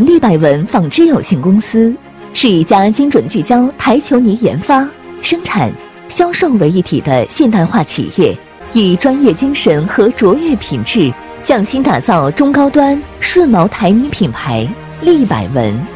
立百文纺织有限公司是一家精准聚焦台球泥研发、生产、销售为一体的现代化企业，以专业精神和卓越品质，匠心打造中高端顺毛台泥品牌立百文。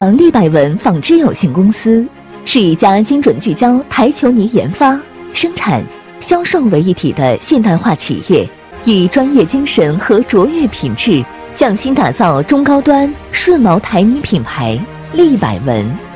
昂利百文纺织有限公司是一家精准聚焦台球泥研发、生产、销售为一体的现代化企业，以专业精神和卓越品质，匠心打造中高端顺毛台泥品牌利百文。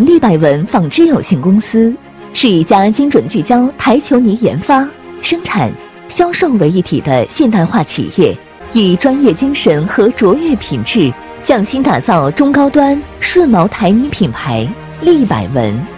立百文纺织有限公司是一家精准聚焦台球泥研发生产销售为一体的现代化企业以专业精神和卓越品质匠心打造中高端顺毛台泥品牌立百文。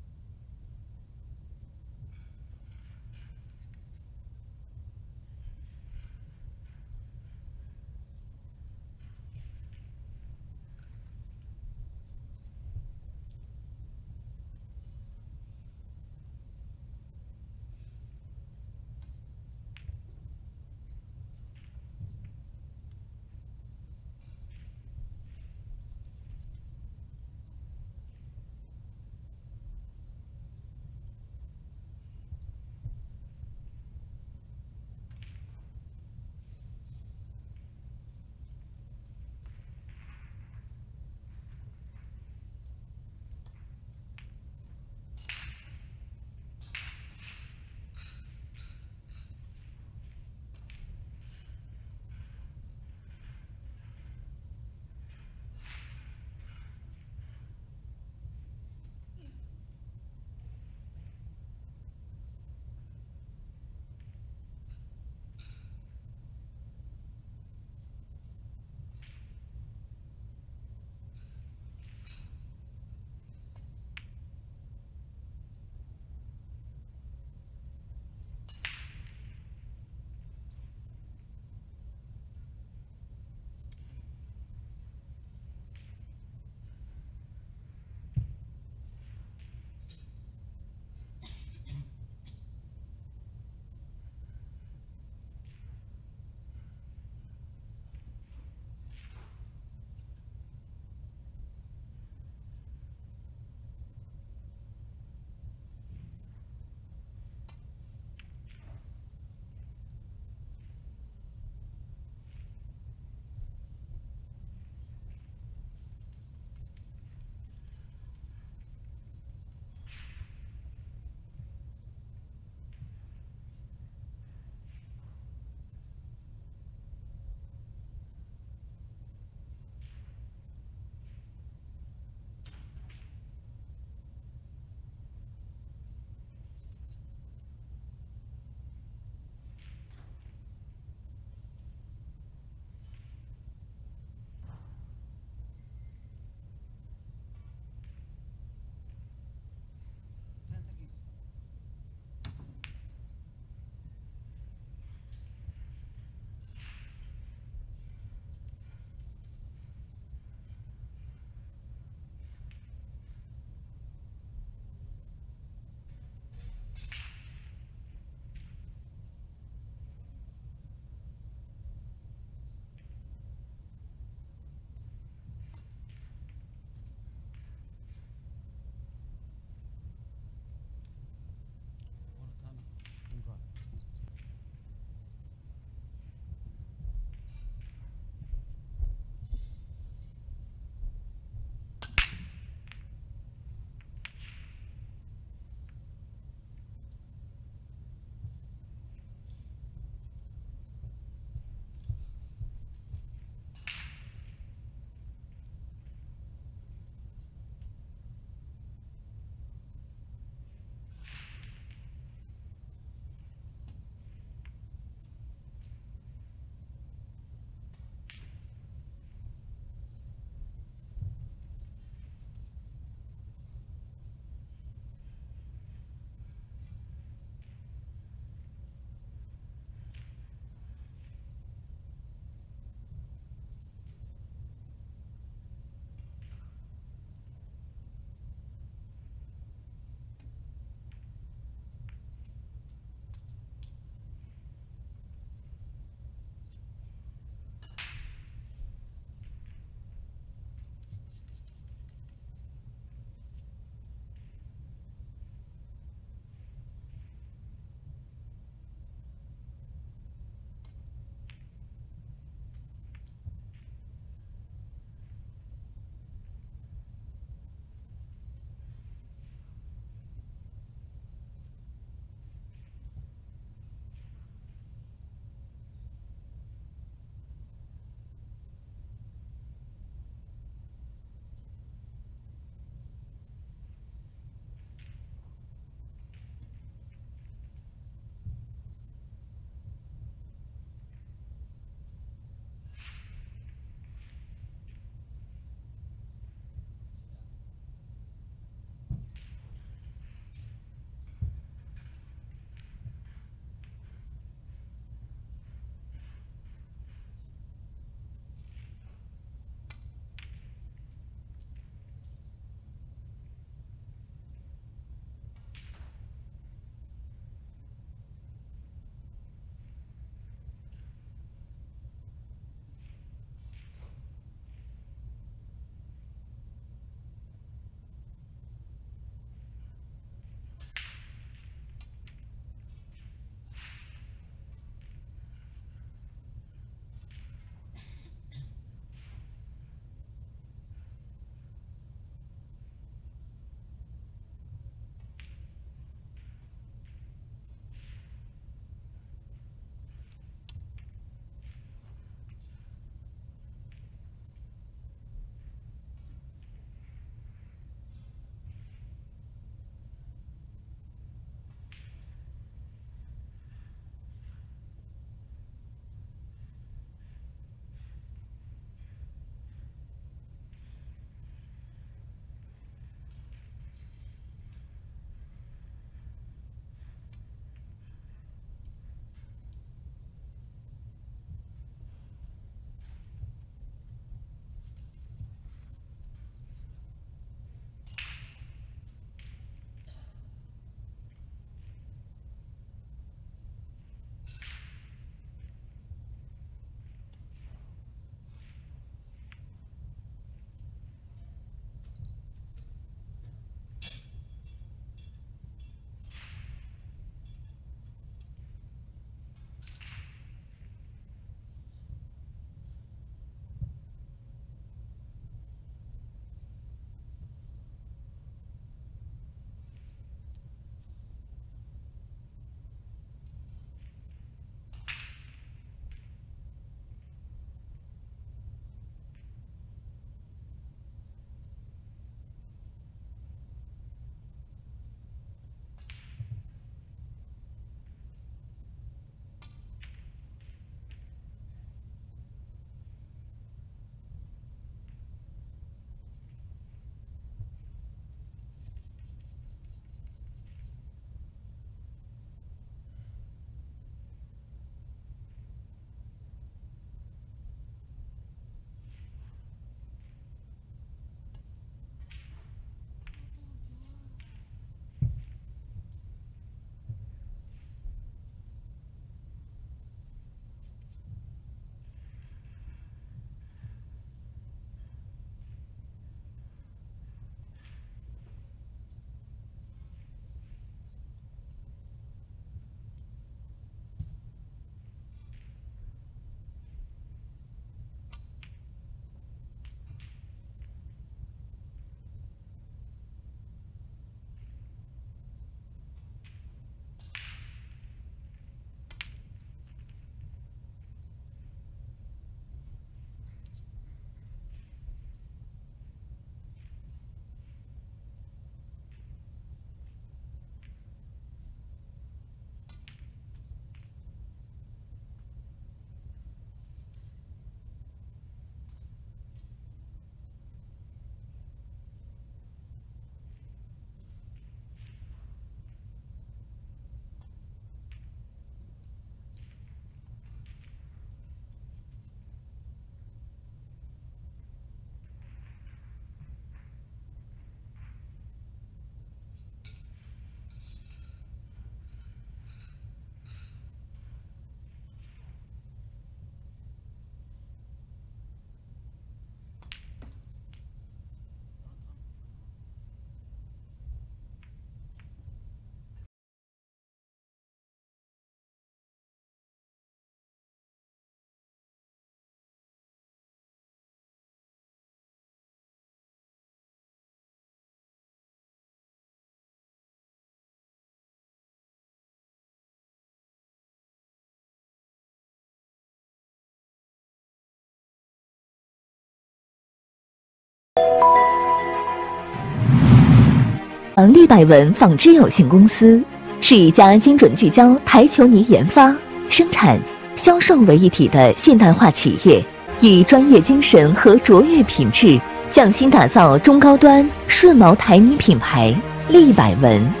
嗯利百文纺织有限公司是一家精准聚焦台球泥研发、生产、销售为一体的现代化企业，以专业精神和卓越品质，匠心打造中高端顺毛台泥品牌利百文。